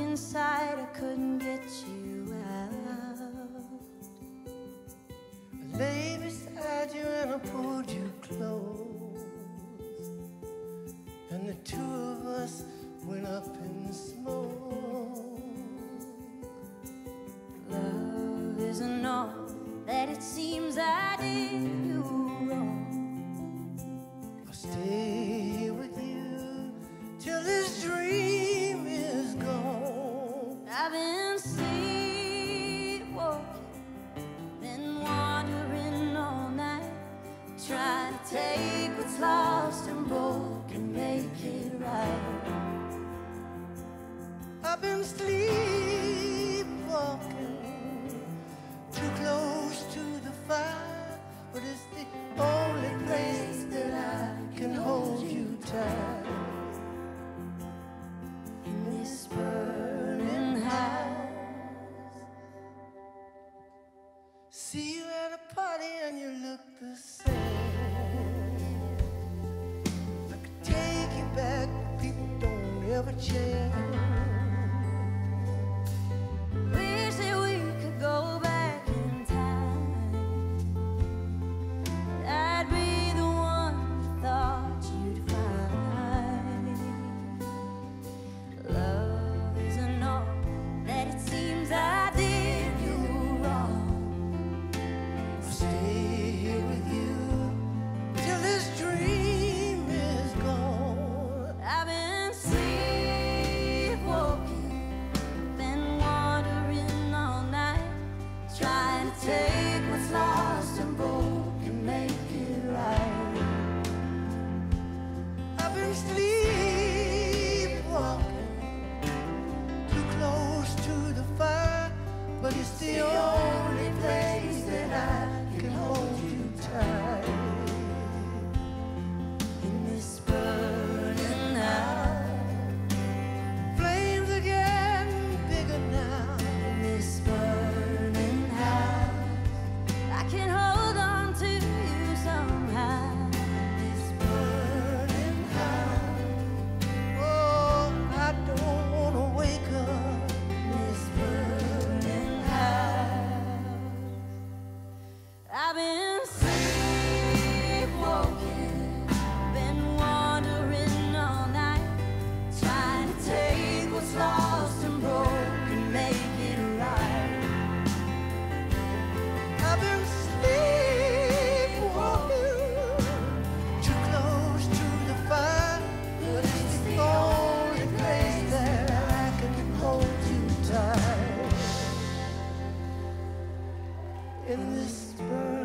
inside, I couldn't get you out. I lay beside you and I pulled you close. I've been sleepwalking too close to the fire, but it's the only place that I can hold you tight. In this burning house, see you at a party and you look the same. I could take you back, but people don't ever change. in this world.